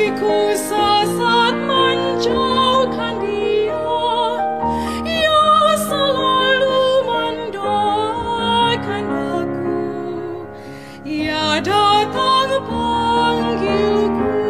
Ku saat menjauhkan dia Ia ya selalu mendoakan aku Ia ya datang panggilku